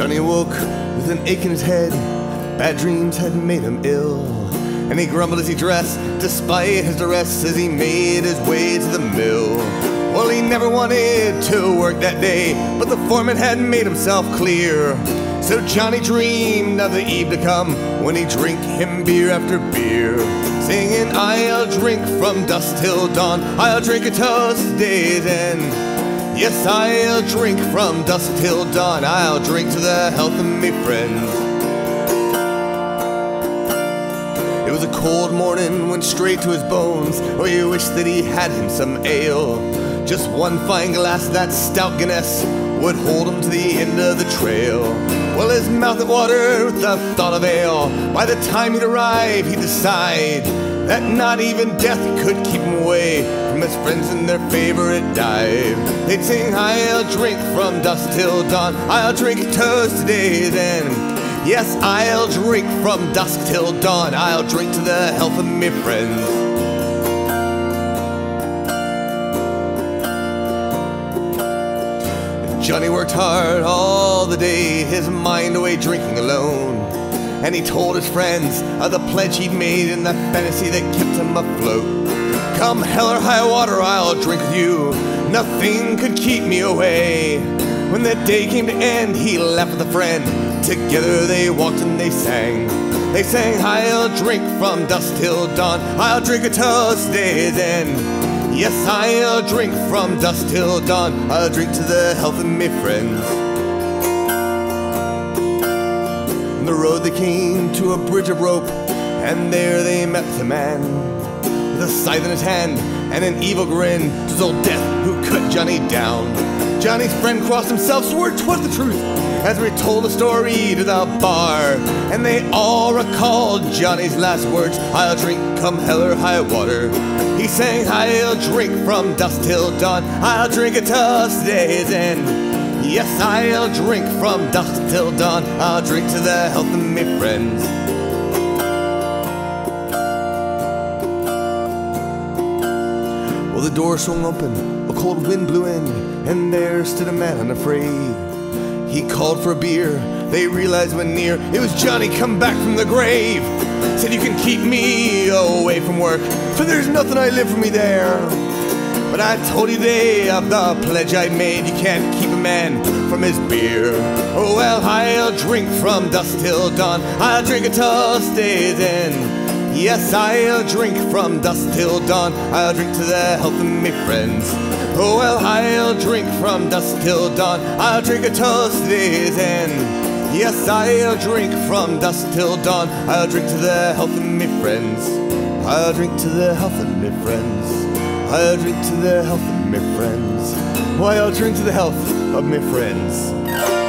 Johnny woke with an ache in his head. Bad dreams had made him ill. And he grumbled as he dressed, despite his duress, as he made his way to the mill. Well, he never wanted to work that day, but the foreman had made himself clear. So Johnny dreamed of the eve to come when he'd drink him beer after beer. Singing, I'll drink from dusk till dawn, I'll drink to day's end. Yes, I'll drink from dusk till dawn. I'll drink to the health of me friends. It was a cold morning, went straight to his bones. Oh, you wish that he had him some ale. Just one fine glass, of that stout Guinness would hold him to the end of the trail. Well, his mouth had watered with the thought of ale. By the time he'd arrive, he'd decide that not even death could keep him away from his friends in their favorite dive. They'd sing, I'll drink from dusk till dawn. I'll drink toast today then. Yes, I'll drink from dusk till dawn. I'll drink to the health of me friends. Johnny worked hard all the day, his mind away drinking alone. And he told his friends of the pledge he'd made and the fantasy that kept him afloat. Come hell or high water, I'll drink with you. Nothing could keep me away. When the day came to end, he left with a friend. Together they walked and they sang. They sang, I'll drink from dusk till dawn. I'll drink toast to day's end. Yes, I'll drink from dusk till dawn. I'll drink to the health of me friends. They came to a bridge of rope, and there they met the man with a scythe in his hand and an evil grin. 'Twas old Death who cut Johnny down. Johnny's friend crossed himself, swore 'twas the truth, as we told the story to the bar. And they all recalled Johnny's last words I'll drink come hell or high water. He sang, I'll drink from dusk till dawn, I'll drink toast to day's end. Yes, I'll drink from dusk till dawn, I'll drink to the health of me friends. Well, the door swung open, a cold wind blew in, and there stood a man unafraid. He called for beer, they realized when near it was Johnny come back from the grave. Said, You can keep me away from work, for there's nothing I live for me there. But I told you today of the pledge I made, you can't keep man from his beer. Oh, well, I'll drink from dusk till dawn, I'll drink a toast day's end. Yes, I'll drink from dusk till dawn. I'll drink to the health of me friends. Oh, well, I'll drink from dusk till dawn. I'll drink to day's end. Yes, I'll drink from dusk till dawn. I'll drink to the health of me friends. I'll drink to the health of me friends. I'll drink to the health of my friends. Why, I'll drink to the health of my friends.